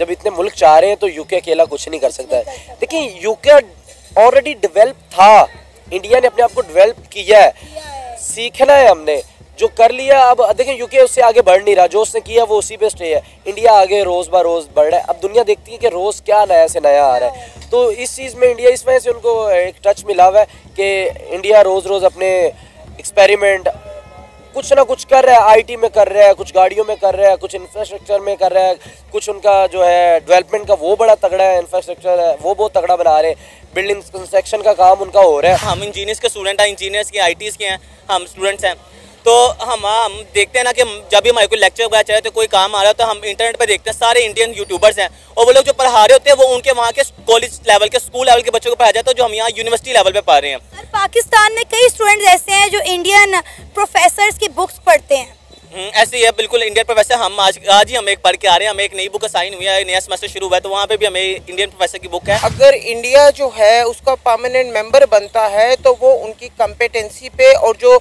जब इतने मुल्क चाह रहे हैं तो यूके अकेला कुछ नहीं कर सकता है। देखिए यूके ऑलरेडी डेवलप था। इंडिया ने अपने आप को डेवलप किया है। सीखना है हमने। जो कर लिया, अब देखें यूके उससे आगे बढ़ नहीं रहा। जो उसने किया, वो उसी पे स्टे है। इंडिया आगे रोज ब रोज बढ़ रहा है। अब दुनिया देखती है कि रोज क्या नया से नया आ रहा है। तो इस चीज़ में इंडिया इस वजह से उनको एक टच मिला हुआ है कि इंडिया रोज रोज अपने एक्सपेरिमेंट कुछ ना कुछ कर रहा है आईटी में कर रहा है, कुछ गाड़ियों में कर रहा है, कुछ इंफ्रास्ट्रक्चर में कर रहा है, कुछ उनका जो है डेवलपमेंट का वो बड़ा तगड़ा है इंफ्रास्ट्रक्चर है, वो बहुत तगड़ा बना रहे हैं। बिल्डिंग कंस्ट्रक्शन का काम उनका हो रहा है। हम इंजीनियर्स के स्टूडेंट हैं इंजीनियर्स के आई के हैं, हम स्टूडेंट्स हैं। तो हम हम देखते हैं ना कि जब भी हमारे कोई लेक्चर वगैरह चले तो कोई काम आ रहा है तो हम इंटरनेट पर देखते हैं सारे इंडियन यूट्यूबर्स हैं। और वो लोग जो पढ़ा रहे होते हैं वो उनके वहाँ के कॉलेज लेवल के स्कूल लेवल के बच्चों को पढ़ाया जाता है जो हम यहाँ यूनिवर्सिटी लेवल पे पढ़ रहे हैं। सर पाकिस्तान में कई स्टूडेंट्स ऐसे हैं जो इंडियन प्रोफेसर्स की बुक्स पढ़ते हैं। हम्म, ऐसे ही है बिल्कुल इंडियन प्रोफेसर हम आज आज ही हम एक पढ़ के आ रहे हैं हमें एक नई बुक साइन हुई है नया सेमेस्टर शुरू हुआ है तो वहाँ पे भी हमें इंडियन प्रोफेसर की बुक है। अगर इंडिया जो है उसका परमानेंट मेंबर बनता है तो वो उनकी कम्पिटेंसी पे और जो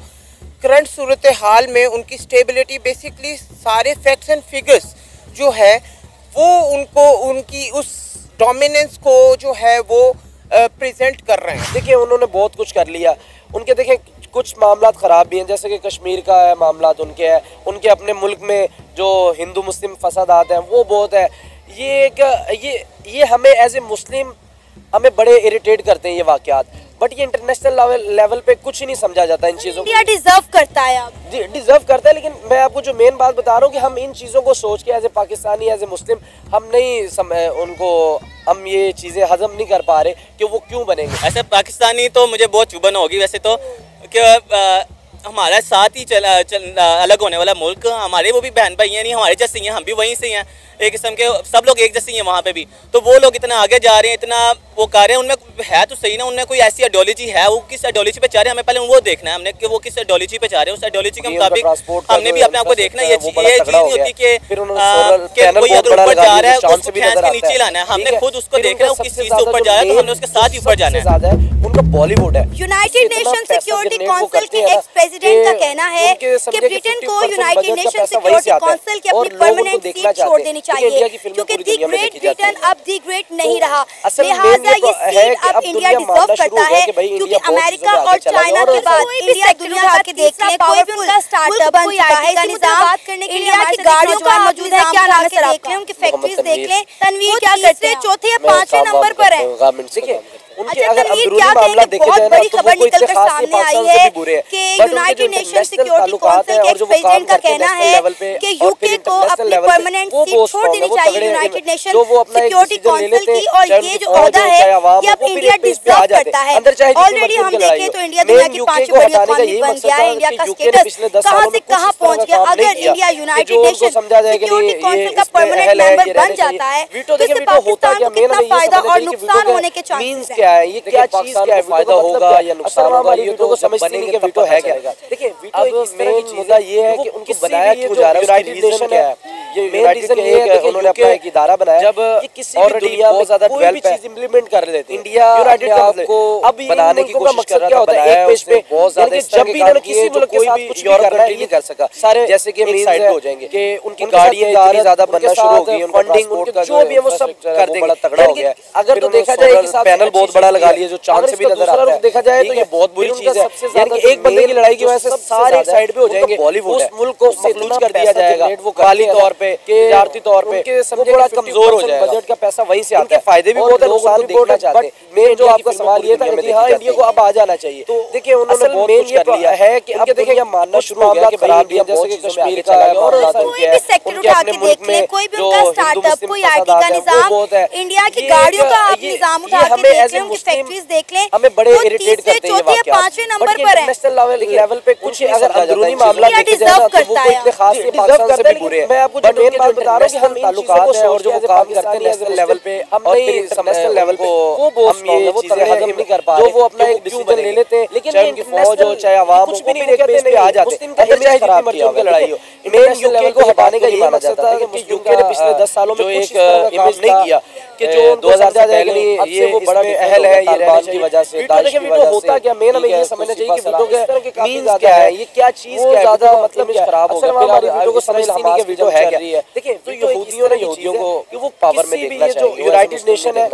करंट सूरत हाल में उनकी स्टेबिलिटी बेसिकली सारे फैक्ट्स एंड फिगर्स जो है, वो उनको, उनकी उस डोमिनेंस को जो है, वो प्रेजेंट कर रहे हैं। देखिए, उन्होंने बहुत कुछ कर लिया। उनके देखें, कुछ मामला ख़राब भी हैं, जैसे कि कश्मीर का है मामला उनके हैं। उनके अपने मुल्क में जो हिंदू, मुस्लिम फसादात हैं, वो बहुत है। ये एक, ये ये हमें एज ए मुस्लिम, हमें बड़े इरीटेट करते हैं ये वाक़ात बट ये इंटरनेशनल लेवल लेवल पे कुछ ही नहीं समझा जाता इन चीज़ों को। डिजर्व करता है अब। डिजर्व करता है लेकिन मैं आपको जो मेन बात बता रहा हूँ कि हम इन चीज़ों को सोच के as a Pakistani as a Muslim हम नहीं सम, उनको हम ये चीज़ें हजम नहीं कर पा रहे कि वो क्यों बनेंगे। ऐसे पाकिस्तानी तो मुझे बहुत चुभन होगी वैसे तो कि हमारा साथ ही चल, चल अलग होने वाला मुल्क। हमारे वो भी बहन भाई हैं नहीं हमारे जैसे ही हैं हम भी वहीं से हैं। एक किस्म के सब लोग एक जैसे ही हैं वहाँ पे भी। तो वो लोग इतना आगे जा रहे हैं इतना वो कर रहे हैं उनमें है तो सही ना उनमें कोई ऐसी आइडियोलॉजी है? वो किस आइडियोलॉजी पे चाह रहे हैं? हमें पहले वो देखना है हमने कि वो किस आइडियोलॉजी पे चाह रहे हैं। उस आइडियोलॉजी के मुताबिक हमने भी अपने आप को देखना ये चीज़ नहीं होती कि कोई अगर ऊपर जा रहा है उसको के नीचे लाना है हमने खुद उसको देखना है। किस चीज़ से ऊपर जा रहा है। तो हमने उसके साथ ही ऊपर जाना है उनका बॉलीवुड है यूनाइटेड नेशन सिक्योरिटी काउंसिल के प्रेसिडेंट का कहना है कि ब्रिटेन को यूनाइटेड नेशन सिक्योरिटी काउंसिल की अपनी परमानेंट सीट छोड़ देनी चाहिए कि दी ग्रेट ब्रिटेन अब दी ग्रेट नहीं रहा। लिहाजा ये सीट अब इंडिया डिजर्व करता है क्योंकि अमेरिका और चाइना के बाद इंडिया दुनिया के देख लें कोई स्टार्टअप बन चुका है इसी बात करने के लिए इंडिया की गाड़ियों का मौजूद है क्या नाम लें उनकी फैक्ट्रीज देख लें तनवीर। क्या करते चौथे या पाँचवें नंबर पर है। उनके अच्छा, अगर अंदरूनी क्या मामला देखे जाए ना बड़ी तो खबर वो कोई निकल कर इत्तेफाक से सामने आई पाकिस्तान है से भी बुरे हैं। बट उनके जो यूनाइटेड नेशन इंटरनेशनल सिक्योरिटी ताल्लुकात हैं और जो वो काम प्रेसिडेंट का करते हैं कहना नेशनल लेवल पे और फिर यूके को इंटरनेशनल लेवल पे परमानेंट वो बहुत छोड़ देनी है, वो चाहिए तगड़े यूनाइटेड नेशन जो वो अपना एक सिक्योरिटी ले लेते हैं, और चाहे ये उनकी जो फौज ओहदा चाहे अवाम ये अब वो फिर एक पेज पे आ जाते। अंदर चाहे ऑलरेडी हम देखें तो इंडिया दुनिया की पांचवी बड़ी इकॉनमी बन गया है इंडिया का स्टेटस से कहाँ पहुँच गया अगर इंडिया यूनाइटेड नेशन कि सिक्योरिटी काउंसिल का परमानेंट मेंबर बन जाता है तो इससे पाकिस्तान को कितना फ़ायदा और नुकसान होने के का चांसेस हैं क्या है ये क्या चीज़ क्या है? फ़ायदा होगा मतलब या नुकसान होगा, ये तो समझती नहीं कि वीटो है क्या देखिए वीटो एक की मुद्दा ये है कि उनको बनाया क्यों जा रहा है, उसकी क्या है? ये मेन नेशन ये है कि उन्होंने अपना एक इदारा बनाया जब ये किसी भी दुनिया में बहुत ज़्यादा कोई भी है। चीज़ इंप्लीमेंट कर लेते हैं। इंडिया यूनाइटेड अपने का आप मतलब को अब बनाने की कोशिश कर रहा था, है? एक बनाया पेज पे बहुत ज़्यादा जब भी इन्होंने किसी मुल्क के साथ कुछ भी यूरोप कंट्री नहीं कर सका। सारे जैसे कि means साइड हो जाएँगे कि उनकी गाड़ियाँ इतनी ज़्यादा बनना शुरू हो गई ट्रांसपोर्ट जो भी है वो सब कर देंगे बड़ा तगड़ा हो गया अगर तो देखा जाए कि साथ panel बहुत बड़ा लगा लिया जो चाँद से भी नज़र आता है। देखा जाए तो ये बहुत बुरी चीज़ है। यानी कि एक बंदे की लड़ाई की वजह से सारे साइड पे हो जाएँगे। बॉलीवुड उस मुल्क को मखलूज कर दिया जाएगा। काली तौर पे तजारती तौर पे बड़ा कमज़ोर हो जाएगा। बजट का पैसा वहीं से आता है। फ़ायदे भी बहुत है लोग नुकसान भी देखना चाहते हैं। मेन जो आपका सवाल ये था कि हाँ इंडिया को अब आ जाना चाहिए। तो देखिए उन्होंने बहुत कुछ कर लिया। है कि अब देखिए मानना शुरू हो गया कि खराब भी जैसे कि कश्मीर का है कोई भी सेक्टर उठा के देख ले कोई भी उनका स्टार्टअप कोई आईटी का निज़ाम इंडिया की गाड़ियों का आप निज़ाम उठा के देख ले उनकी फैक्ट्रीज देख ले हमें बड़े इरिटेट करते हैं ये चौथे या। पाँचवें नंबर पर है इंटरनेशनल लेवल लेवल पे कुछ अगर अंदरूनी मामला चीज़ों को। देखे जाए तो वो करता कोई है इतने खास नहीं से करता भी है, हैं मैं आपको जो मेन बात बता रहा हूँ कि हम इन ताल्लुकात को हैं और जो वो काम करते हैं national लेवल पे हम नहीं international लेवल पे वो ये वो चीज़ें हजम नहीं कर पा जो रहे वो अपना एक डिसीज़न ले लेते हैं लेकिन चाहे उनकी फौज हो चाहे अवाम कुछ भी नहीं कहते पे आ जाते हैं का अंदर चाहे जितनी मर्ज़ी उनकी है। लड़ाई हो मेन यूके को हटाने का मकसद मकसद था था कि कि यूके ने पिछले दस सालों में जो कुछ एक इस तरह का काम नहीं किया कि जो उनको 2000 से पहले ये वो बड़ा महल है ये रहने की वजह से चाहिए। दाइश देखिए की वजह होता क्या? मेन हमें ये समझना चाहिए कि तरह के ज़्यादा क्या है। ये क्या चीज़ क्या है? ज़्यादा मतलब खराब हो। गया। हम हमारी वीटो को समझते नहीं कि जंग है क्या रही है। देखिए तो यहूदियों ने यहूदियों को कि वो पावर में देखना ये जो चाहिए, यूनाइटेड नेशन है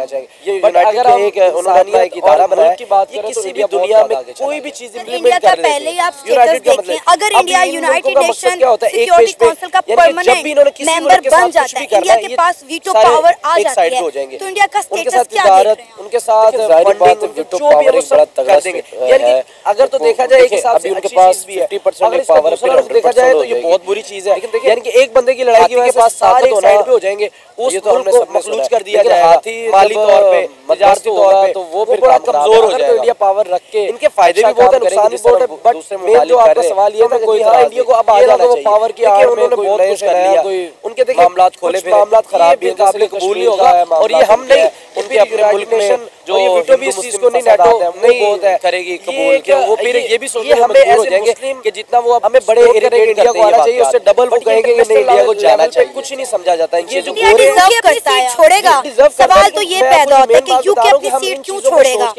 ये यूनाइटेड अगर एक उन्होंने अपना एक इदारा बनाया की बात करें तो किसी भी दुनिया में कोई भी चीज़ इंडिया कर पहले ही आप status यूनाइटेड का देखें, मतलब अगर इंडिया यूनाइटेड नेशन क्या होता है एक सिक्योरिटी पेज पे काउंसिल का जब भी इन्होंने परमानेंट किसी मेंबर मुल्क के बन साथ जाता कुछ है? भी करना इंडिया है के ये पास वीटो पावर आ जाती है तो इंडिया का स्टेटस क्या देख रहे हैं उनके साथ ज़ाहिर बात है, भी है पावर एक बड़ा तगड़ा देंगे। यानी अगर तो देखा जाए एक हिसाब से उनके पास चीज़ भी है। 50% अगर पावर फिर देखा जाए तो ये बहुत बुरी चीज़ है। यानी कि एक बंदे की लड़ाई की वजह से पास सारे होना, साइड पे हो जाएँगे उस तो हमने को मखलूज कर दिया जाएगा हाथी माली तौर पे तजारती तौर पे तो वो फिर कमज़ोर हो तो जाएगा। इंडिया पावर रख के इनके फ़ायदे भी अच्छा बहुत है नुकसान भी बहुत है बट मेन जो आपका हैं, सवाल ये तो था कोई हाँ इंडिया को अब आ जाना चाहिए। पावर की आड़ में उन्होंने बहुत कुछ कर लिया। उनके देखिए मामलात खोले फिरे। खराब भी हैं, काबिल कबूल नहीं होगा और ये हम नहीं हैं। भी अपने मुल्क में जो ये वीडियो भी इस चीज़ को नहीं नेटो नहीं करेगी कबूल क्या वो फिर ये भी सोचने हमें ऐसे जाएँगे कि जितना वो हमें बड़े इंडिया को आना चाहिए उससे डबल वो कहेंगे कि नहीं इंडिया को जाना चाहिए। कुछ ही नहीं समझा जाता है ये जो गोरे सब करता है। छोड़ेगा। सवाल तो ये पैदा होता है कि यूके अपनी सीट क्यों छोड़ेगा?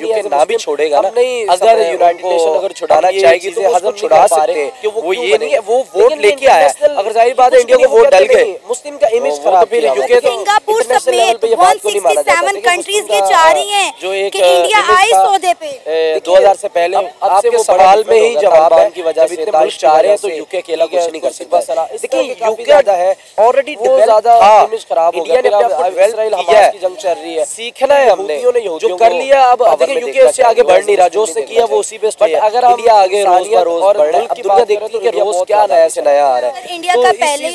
यूके ना भी छोड़ेगा ना। अगर यूनाइटेड नेशन अगर छुड़ाना चाहेगी तो हजम छुड़ा सकते हैं कि वो ये नहीं है वो वोट लेके आया अगर ज़ाहिर बात है इंडिया को वोट डल गए मुस्लिम का इमेज खराब फिर यूके तो सिंगापुर समेत 160 सेवन कंट्रीज़ ये चाह रही है जो की इंडिया आए सौदे पे। दो हज़ार ऐसी पहले आपके सवाल में ही जवाब है की वजह से बारिश चाह रहे हैं तो यूके अकेला कुछ नहीं कर सकता। देखिए यूके ज़्यादा है। ऑलरेडी ज़्यादा हाँ, खराब हो गया। जंग चल रही है। सीखना है हमने। जो कर लिया अब यूके उससे आगे बढ़ नहीं रहा जो उसने किया वो उसी पे अगर इंडिया आगे रोज का तो रोज बढ़ रहा है रोज क्या नया से नया आ रहा है। इंडिया का पहले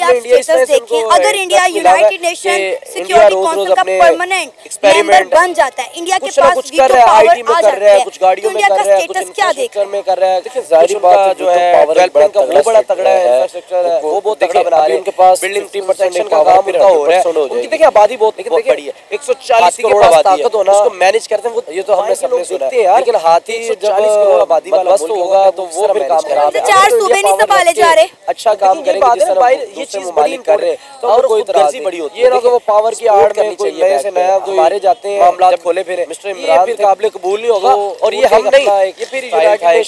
अगर India United Nation Security Council का परमानेंट परमानेंट मेंबर बन जाता है। इंडिया के कुछ ना पास कुछ कर रहा है आईटी में कर रहा है है। कुछ गाड़ियों तो में कर रहा है कुछ स्टेटस क्या देख? इंफ्रास्ट्रक्चर में कर रहा है। देखिए, ज़ाहिर बात है, जो है डेवलपमेंट का वो बड़ा तगड़ा है है। इंफ्रास्ट्रक्चर है वो बहुत तगड़ा बना रहे उनके पास बिल्डिंग 50% कंस्ट्रक्शन का काम उनका हो रहा है। उनकी देखिए आबादी बहुत देखिए, बड़ी है। 140 हाथी करोड़ आबादी है। ताकत होना, उसको मैनेज करते हैं वो ये तो हमने सबने सुना हैं। लेकिन हाथी जब 140 करोड़ आबादी वाला मुल्क होगा तो वो फिर काम करेगा करेगा चार सूबे नहीं संभाले जा रहे। अच्छा काम करेंगे है तरह ये चीज़ बड़ी कर रहे हैं। तो और कोई इतराज बड़ी होती है। ये ना कि वो पावर की आड़ में कोई नए से के। कोई हमारे जाते हैं मामला खोले फिर मिस्टर इमरान फिर काबिल कबूल नहीं होगा तो और ये हम नहीं ये फिर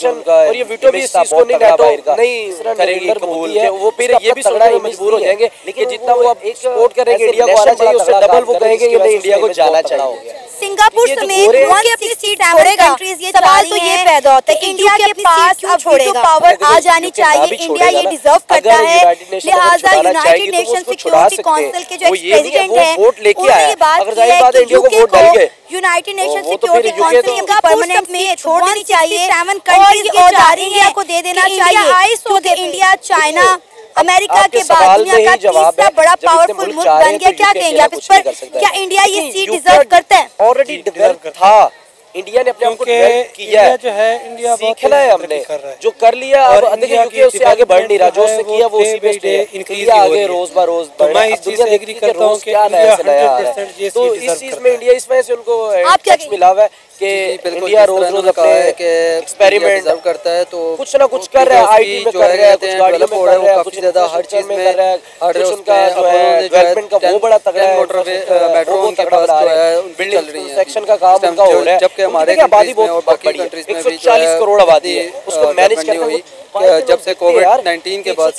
उनका, और ये वीटो भी इस चीज़ को नहीं नेटो नहीं करेगी कबूल है, वो फिर ये भी सड़ा सोचने में मजबूर हो जाएँगे लेकिन जितना वो अब सपोर्ट करेंगे इंडिया को आना चाहिए उससे डबल वो कहेंगे कि नहीं इंडिया को जाना हो चाहिए गया। सिंगापुर ये समेत कंट्रीज़ ये सवाल तो ये पैदा होता है कि इंडिया के पास अब वीटो पावर आ जानी चाहिए इंडिया ये डिजर्व करता है। लिहाजा यूनाइटेड नेशन सिक्योरिटी काउंसिल के जो प्रेसिडेंट है उन्होंने बात की है कि यूके को यूनाइटेड नेशन तो सिक्योरिटी काउंसिल तो- परमानेंट में छोड़ देनी चाहिए। सेवन कंट्रीज़ के चार इंडिया को दे देना चाहिए। आए तो इंडिया चाइना अमेरिका के बाद दुनिया का तीसरा बड़ा पावरफुल मुल्क बन गया तो क्या कहेंगे आप इस पर। क्या इंडिया ये सीट डिजर्व करता है? ऑलरेडी डिजर्व था। इंडिया ने अपने आप को किया है। जो है इंडिया सीखना है हमने। रहा है। जो कर लिया और अब देखिए उससे आगे बढ़ नहीं रहा जो उसने किया वो उसी पे इंडिया आगे रोज बार रोज तो मैं इस चीज़ देखती करता हूँ कि क्या नया से नया आ रहा है तो इस चीज़ में इंडिया इस वजह से उनको आप मिला हुआ है कि इंडिया रोज रोज अपने एक्सपेरिमेंट करता है तो कुछ ना कुछ कर रहा है आईटी में कर रहा है कुछ गाड़ियों में कर रहा है कुछ ज़्यादा हर चीज़ में कर रहा है हर उनका जो है है डेवलपमेंट का वो बड़ा तगड़ा है मोटर तगड़ा बना जो है बिल्डिंग चल रही है सेक्शन का काम उनका हो। रहा है जबकि हमारे आबादी बहुत बाकी बड़ी है। में भी चालीस करोड़ आबादी है उसको मैनेज हुए हुई जब से कोविड 19 के बाद